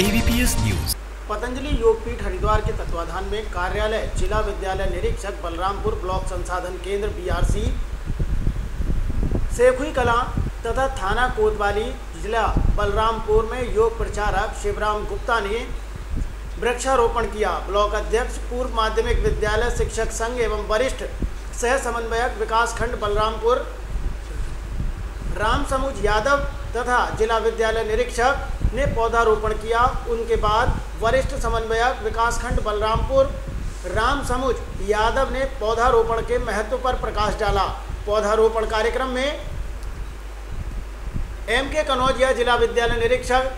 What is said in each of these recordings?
S news Patanjali Yogpeeth Haridwar के तत्वाधान में कार्यालय, जिला विद्यालय निरीक्षक बलरामपुर ब्लॉक संसाधन केंद्र बीआरसी सेखुई कला तथा थाना कोतवाली जिला बलरामपुर में योग प्रचारक शिवराम गुप्ता ने वृक्षारोपण किया। ब्लॉक अध्यक्ष, पूर्व माध्यमिक विद्यालय शिक्षक संघ एवं वरिष्ठ सह समन्वयक विकास खंड बलरामपुर राम समुज यादव तथा जिला विद्यालय निरीक्षक ने पौधारोपण किया। उनके बाद वरिष्ठ समन्वयक विकासखंड बलरामपुर, राम समुज यादव ने पौधारोपण के महत्व पर प्रकाश डाला। पौधारोपण कार्यक्रम में एम के कनौजिया जिला विद्यालय निरीक्षक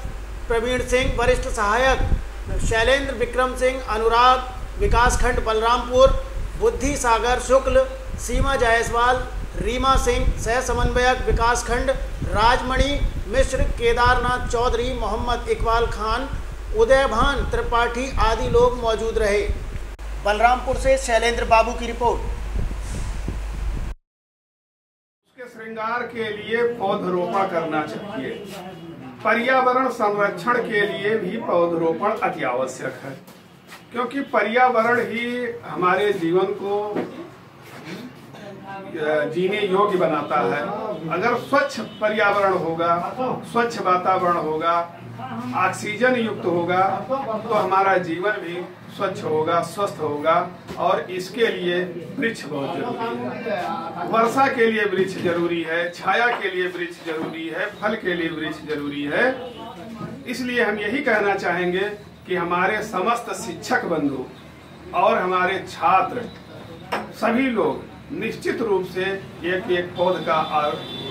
प्रवीण सिंह, वरिष्ठ सहायक शैलेंद्र विक्रम सिंह, अनुराग, विकासखंड बलरामपुर, बुद्धि सागर शुक्ल, सीमा जायसवाल रीमा सिंह सह समन्वयक विकासखंड राजमणि, मिश्र, केदारनाथ चौधरी, मोहम्मद इकबाल खान उदयभान त्रिपाठी आदि लोग मौजूद रहे। बलरामपुर से शैलेंद्र बाबू की रिपोर्ट। उसके श्रृंगार के लिए पौधरोपण करना चाहिए। पर्यावरण संरक्षण के लिए भी पौधरोपण अति आवश्यक है। क्योंकि पर्यावरण ही हमारे जीवन को जीने योग्य बनाता है। अगर स्वच्छ पर्यावरण होगा, स्वच्छ वातावरण होगा, ऑक्सीजन युक्त होगा तो हमारा जीवन भी स्वच्छ होगा, स्वस्थ होगा और इसके लिए वृक्ष बहुत ज़रूरी है। वर्षा के लिए वृक्ष ज़रूरी है, छाया के लिए वृक्ष ज़रूरी है, फल के लिए वृक्ष ज़रूरी है। इसलिए हम यही कहना चाहेंगे कि हमारे समस्त शिक्षक बंधु और हमारे छात्र, सभी लोग निश्चित रूप से एक एक पौध का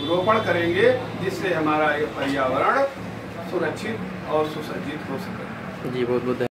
रोपण करेंगे, जिससे हमारा ये पर्यावरण सुरक्षित और सुसज्जित हो सके। जी बहुत बहुत